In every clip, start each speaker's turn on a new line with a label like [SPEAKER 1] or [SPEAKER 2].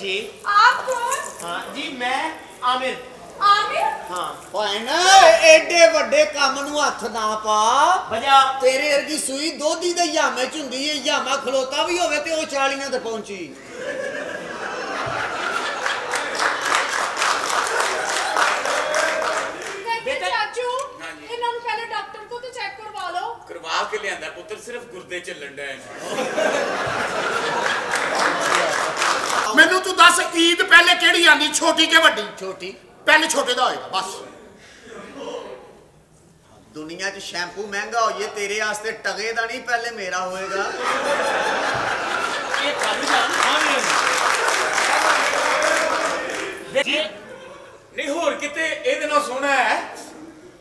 [SPEAKER 1] जी
[SPEAKER 2] आप कौन
[SPEAKER 1] हाँ जी मैं आमिर
[SPEAKER 2] आमिर
[SPEAKER 1] हाँ
[SPEAKER 3] ਭੈਣ ਐਡੇ ਵੱਡੇ ਕੰਮ ਨੂੰ ਹੱਥ ਨਾ ਪਾ
[SPEAKER 1] बजा
[SPEAKER 3] ਤੇਰੇ ਵਰਗੀ ਸੂਈ ਦੋਧੀ ਦੇ ਯਾਮੇ ਚ ਹੁੰਦੀ ਏ ਯਾਮਾ ਖਲੋਤਾ ਵੀ ਹੋਵੇ ਤੇ ਉਹ 40 ਤੇ ਪਹੁੰਚੀ
[SPEAKER 2] कहते
[SPEAKER 1] बेटा-
[SPEAKER 2] चाचू
[SPEAKER 4] ਹਾਂਜੀ।
[SPEAKER 2] ਇਹਨਾਂ ਨੂੰ ਪਹਿਲੇ ਡਾਕਟਰ ਕੋ ਤੇ ਚੈੱਕ ਕਰਵਾ ਲਓ
[SPEAKER 4] ਕਰਵਾ ਕੇ ਲਿਆਂਦਾ ਪੁੱਤਰ ਸਿਰਫ ਗੁਰਦੇ ਚੱਲਣ ਡਿਆ
[SPEAKER 5] ਮੈਨੂੰ ਤੂੰ ਦੱਸ ਈਦ ਪਹਿਲੇ ਕਿਹੜੀ ਆਂਦੀ ਛੋਟੀ ਕਿ ਵੱਡੀ?
[SPEAKER 3] ਛੋਟੀ।
[SPEAKER 5] ਪਹਿਲੇ ਛੋਟੇ ਦਾ ਹੋਏਗਾ ਬਸ।
[SPEAKER 3] ਦੁਨੀਆ 'ਚ ਸ਼ੈਂਪੂ ਮਹਿੰਗਾ ਹੋਈਏ ਤੇਰੇ ਵਾਸਤੇ ਟਗੇ ਦਾ ਨਹੀਂ ਪਹਿਲੇ ਮੇਰਾ ਹੋਏਗਾ।
[SPEAKER 1] ਇਹ ਖਾਲੂ ਜਾਨ ਖਾਣ ਜੀ
[SPEAKER 4] ਨਹੀਂ ਹੋਰ ਕਿਤੇ ਇਹਦੇ ਨਾਲ ਸੋਹਣਾ ਹੈ?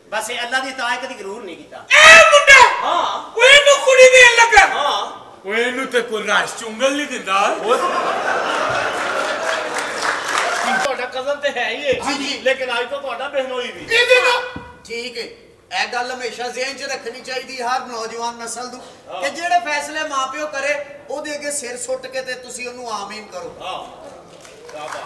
[SPEAKER 1] ਬਸ ਇਹ ਅੱਲਾ ਦੀ ਤਾਇਕ ਦੀ ਗਰੂਰ ਨਹੀਂ ਕੀਤਾ।
[SPEAKER 4] ਇਹ ਮੁੰਡਾ!
[SPEAKER 1] ਹਾਂ।
[SPEAKER 4] ਕੋਈ ਨੂੰ ਕੁੜੀ ਦੇਣ ਲੱਗਾ। ਤੇ ਕੋਈ ਰਾਸ਼ ਚੁੰਗਲ ਨਹੀਂ ਦਿੰਦਾ
[SPEAKER 1] ਤੁਹਾਡਾ ਕਜ਼ਨ ਤੇ ਹੈ ਹੀ ਹੈ
[SPEAKER 3] ਜੀ, ਜੀ।
[SPEAKER 1] ਲੇਕਿਨ ਅੱਜ ਤੋਂ ਤੁਹਾਡਾ ਬਹਿਨੋਈ ਵੀ।
[SPEAKER 5] ਇਹਦੇ ਨਾਲ
[SPEAKER 3] ਠੀਕ ਏ। ਇਹ ਗੱਲ ਹਮੇਸ਼ਾ ਜ਼ਿਹਨ 'ਚ ਰੱਖਣੀ ਚਾਹੀਦੀ ਹਰ ਨੌਜਵਾਨ ਨਸਲ ਨੂੰ ਕਿ ਜਿਹੜੇ ਫੈਸਲੇ ਮਾਪਿਓ ਕਰੇ ਉਹਦੇ ਅੱਗੇ ਸਿਰ ਸੁੱਟ ਕੇ ਤੇ ਤੁਸੀਂ ਉਹਨੂੰ ਆਮੀਨ ਕਰੋ।
[SPEAKER 1] ਹਾਂ। ਬਾਬਾ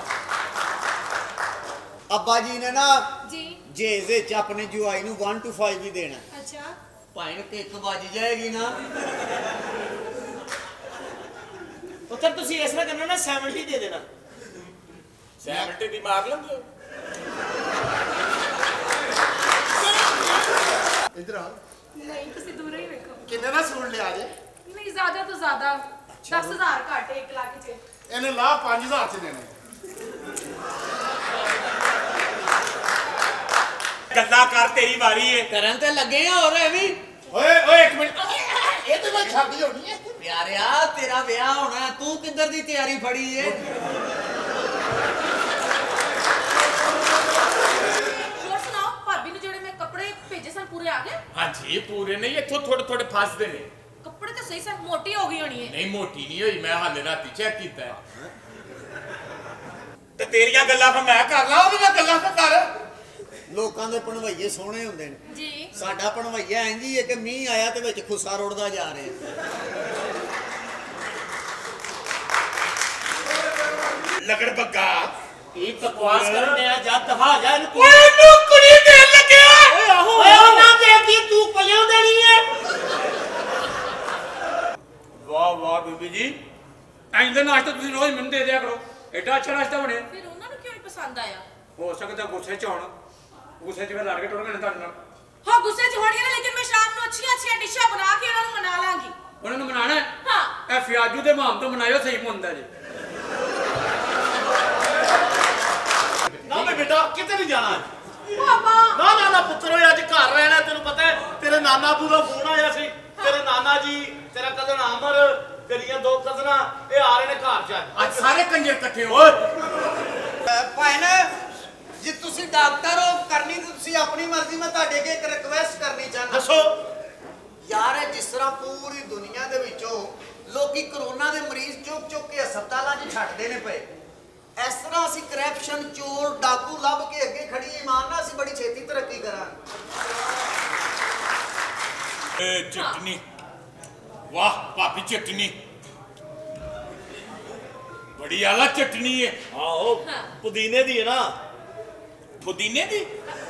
[SPEAKER 3] ਅੱਬਾ ਜੀ ਨੇ ਨਾ
[SPEAKER 2] ਜੀ।
[SPEAKER 3] ਜੇਜ਼ੇ ਚ ਆਪਣੇ ਜੁਆਈ ਨੂੰ 1 to 5 ਹੀ ਦੇਣਾ।
[SPEAKER 2] ਅੱਛਾ।
[SPEAKER 3] ਭਾਈ ਨੂੰ ਕਿੱਕ ਵੱਜ ਜਾਏਗੀ ਨਾ?
[SPEAKER 1] ਪੁੱਤਰ ਤੁਸੀਂ ਇਸ ਤਰ੍ਹਾਂ ਕਰਨਾ ਨਾ 70 ਦੇ ਦੇਣਾ।
[SPEAKER 4] ਸੈਮਟੇ ਦੀ ਮਾਰ ਲੰਦੇ
[SPEAKER 5] ਇਧਰ ਆ।
[SPEAKER 2] ਨਹੀਂ ਤੁਸੀਂ ਦੂਰ ਹੀ ਵੇਖੋ।
[SPEAKER 5] ਕਿੰਨੇ ਦਾ ਸੂਟ ਲਿਆ ਜੇ?
[SPEAKER 2] ਨਹੀਂ ਜ਼ਿਆਦਾ ਤੋਂ ਜ਼ਿਆਦਾ। 10000 ਘੱਟ 1 ਲੱਖ ਚ।
[SPEAKER 5] ਇਹਨੇ ਲਾ 5000 ਚ ਦੇਣੇ।
[SPEAKER 4] ਗੱਲਾਂ ਕਰ ਤੇਰੀ ਵਾਰੀ ਏ।
[SPEAKER 3] ਕਰਨ ਤੇ ਲੱਗੇ ਆ ਹੋਰ ਐਵੇਂ
[SPEAKER 5] ਓਏ ਓਏ ਇੱਕ ਮਿੰਟ। ਇਹ ਤੇ ਮੈਂ ਛੱਡੀ ਹੋਣੀ ਹੈ
[SPEAKER 3] ਪਿਆਰਿਆ ਤੇਰਾ ਵਿਆਹ ਹੋਣਾ ਤੂੰ ਕਿੱਧਰ ਦੀ ਤਿਆਰੀ ਫੜੀ ਏ?
[SPEAKER 2] ਹੋਰ ਸੁਣਾਓ ਭਾਬੀ ਨੂੰ ਜਿਹੜੇ ਮੈਂ ਕੱਪੜੇ ਭੇਜੇ ਸਨ ਪੂਰੇ ਆ ਗਏ?
[SPEAKER 4] ਹਾਂਜੀ ਪੂਰੇ ਨਹੀਂ ਇੱਥੋਂ ਥੋੜੇ ਥੋੜੇ ਫਸਦੇ ਨੇ।
[SPEAKER 2] ਕੱਪੜੇ ਤਾਂ ਸਹੀ ਸਨ ਮੋਟੀ ਹੋ ਗਈ ਹੋਣੀ ਹੈ
[SPEAKER 4] ਨਹੀਂ ਮੋਟੀ ਨਹੀਂ ਹੋਈ ਮੈਂ ਹਾਲੇ ਰਾਤੀ ਚੈੱਕ ਕੀਤਾ। ਹੈ। ਤੇ ਤੇਰੀਆਂ ਗੱਲਾਂ ਫਿਰ ਮੈਂ ਕਰ ਲਾਂ ਉਹਦੀਆਂ ਗੱਲਾਂ ਤਾਂ ਕਰ
[SPEAKER 3] ਲੋਕਾਂ ਦੇ ਪਣਵਈਏ ਸੋਹਣੇ ਹੁੰਦੇ ਨੇ।
[SPEAKER 2] ਜੀ।
[SPEAKER 3] ਸਾਡਾ ਪਣਵਈਆ ਇੰਜ ਹੀ ਹੈ ਕਿ ਮੀਂਹ ਆਇਆ ਤੇ ਵਿੱਚ ਖੁੱਸਾ ਰੁੜਦਾ ਜਾ ਰਿਹਾ।
[SPEAKER 4] ਲਗੜ ਬੱਗਾ।
[SPEAKER 1] ਇਹ ਬਕਵਾਸ ਕਰਨੇ ਆ ਜਦ ਦਫਾ ਜਾ ਇਹਨੂੰ
[SPEAKER 4] ਓਏ ਇਹਨੂੰ ਕੁੜੀ ਲੱਗਿਆ।
[SPEAKER 1] ਓਏ ਆਹੋ। ਓਏ ਉਹ ਨਾ ਦੇਤੀ ਤੂੰ ਪਲਿਓ ਦੇਣੀ ਹੈ
[SPEAKER 4] ਵਾਹ ਵਾਹ ਬੀਬੀ ਜੀ। ਐਂਦੇ ਨਾਸ਼ਤਾ ਤੁਸੀਂ ਰੋਜ਼ ਮੈਨੂੰ ਦੇ ਦਿਆ ਕਰੋ। ਐਡਾ ਅੱਛਾ ਨਾਸ਼ਤਾ ਬਣਿਆ।
[SPEAKER 2] ਫਿਰ ਉਹਨਾਂ ਨੂੰ ਕਿਉਂ ਨਹੀਂ ਪਸੰਦ ਆਇਆ?
[SPEAKER 4] ਹੋ ਸਕਦਾ ਗੁੱਸੇ ਚ ਹੋਣ। ਗੁੱਸੇ ਚ ਫਿਰ ਲੜ ਕੇ ਟੁੱਟ ਗਏ ਤੁਹਾਡੇ ਨਾਲ।
[SPEAKER 2] ਹਾਂ ਗੁੱਸੇ 'ਚ ਹੋਣਗੇ ਨਾ ਲੇਕਿਨ ਮੈਂ ਸ਼ਾਮ ਨੂੰ ਅੱਛੀਆਂ ਅੱਛੀਆਂ ਡਿਸ਼ਾਂ ਬਣਾ ਕੇ ਉਹਨਾਂ ਨੂੰ ਮਨਾ ਲਾਂਗੀ।
[SPEAKER 4] ਉਹਨਾਂ ਨੂੰ ਮਨਾਣਾ ਹੈ?
[SPEAKER 2] ਹਾਂ।
[SPEAKER 4] ਇਹ ਫਿਆਜੂ ਦੇ ਮਾਮ ਤੋਂ ਮਨਾਇਓ ਸਹੀ ਹੁੰਦਾ ਜੀ।
[SPEAKER 1] ਨਾ ਮੈਂ ਬੇਟਾ ਕਿਤੇ ਨਹੀਂ ਜਾਣਾ
[SPEAKER 2] ਪਾਪਾ।
[SPEAKER 1] ਨਾ ਨਾ ਨਾ ਪੁੱਤਰ ਓਏ ਅੱਜ ਘਰ ਰਹਿਣਾ ਤੈਨੂੰ ਪਤਾ ਹੈ ਤੇਰੇ ਨਾਨਾ ਬੂ ਦਾ ਫੋਨ ਆਇਆ ਸੀ। ਤੇਰੇ ਨਾਨਾ ਜੀ ਤੇਰਾ ਕਜ਼ਨ ਅਮਰ ਤੇਰੀਆਂ ਦੋ ਕਜ਼ਨਾਂ ਇਹ ਆ ਰਹੇ ਨੇ ਘਰ ਚ ਅੱਜ।
[SPEAKER 4] ਅੱਜ ਸਾਰੇ ਕੰਜਰ ਇਕੱਠੇ ਹੋਏ
[SPEAKER 3] ਭੈਣ ਜੇ ਤੁਸੀਂ ਡਾਕਟਰ ਤੁਸੀਂ ਆਪਣੀ ਮਰਜ਼ੀ ਮੈਂ ਤੁਹਾਡੇ ਅੱਗੇ ਇੱਕ ਰਿਕਵੈਸਟ ਕਰਨੀ ਚਾਹੁੰਦਾ।
[SPEAKER 1] ਦੱਸੋ।
[SPEAKER 3] ਯਾਰ ਇਹ ਜਿਸ ਤਰ੍ਹਾਂ ਪੂਰੀ ਦੁਨੀਆ ਦੇ ਵਿੱਚੋਂ ਲੋਕੀ ਕਰੋਨਾ ਦੇ ਮਰੀਜ਼ ਚੁੱਕ ਚੁੱਕ ਕੇ ਹਸਪਤਾਲਾਂ 'ਚ ਛੱਡਦੇ ਨੇ ਪਏ। ਇਸ ਤਰ੍ਹਾਂ ਅਸੀਂ ਕਰਪਸ਼ਨ ਚੋਰ ਡਾਕੂ ਲੱਭ ਕੇ ਅੱਗੇ ਖੜੀ ਇਮਾਨ ਨਾਲ ਅਸੀਂ ਬੜੀ ਛੇਤੀ ਤਰੱਕੀ ਕਰਾਂਗੇ।
[SPEAKER 4] ਏ ਚਟਨੀ ਵਾਹ ਭਾਬੀ ਚਟਨੀ ਬੜੀ ਆਲਾ ਚਟਨੀ ਹੈ
[SPEAKER 1] ਆਹੋ ਪੁਦੀਨੇ ਦੀ ਹੈ ਨਾ।
[SPEAKER 4] ਪੁਦੀਨੇ ਦੀ?